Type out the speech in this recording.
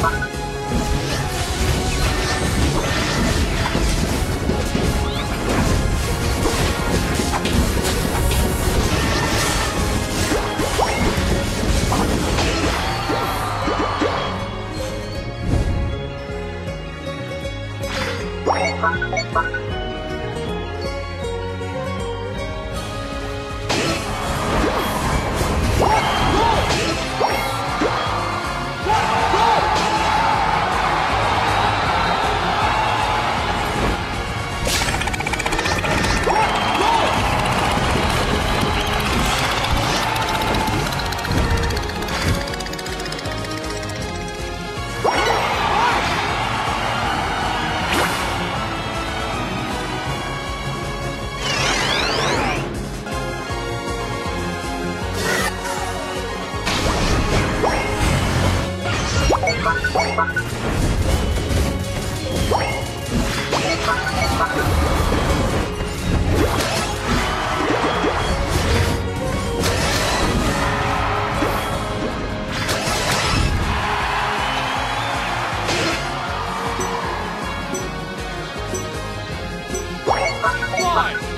Bye. 啊。